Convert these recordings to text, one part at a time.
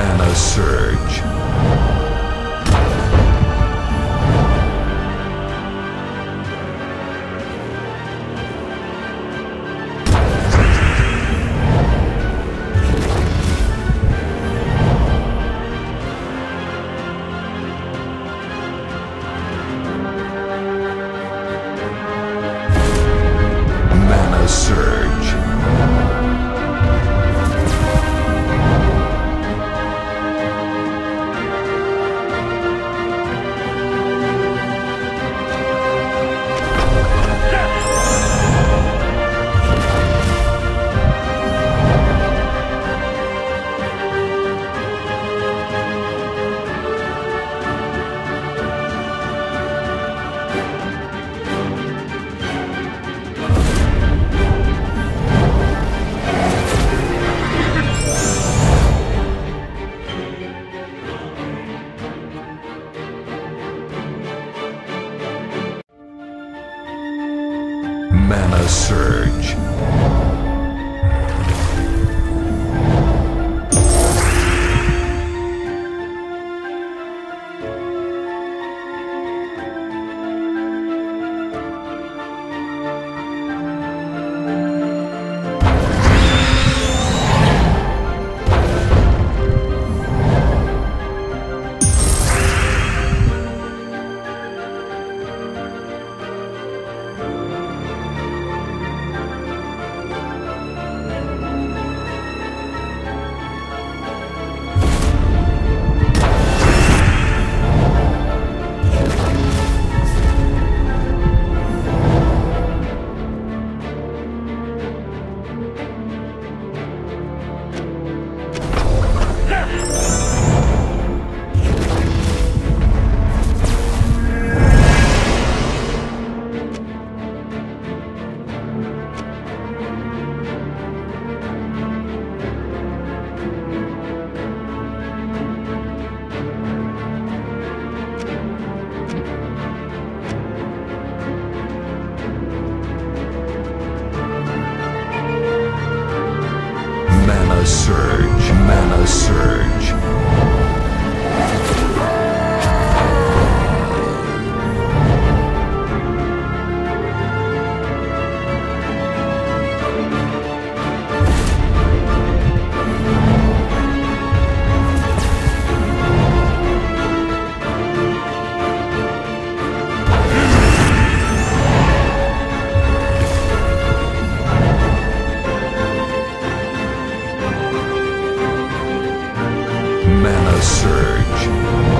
mana surge. Mana Surge.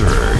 Mixer.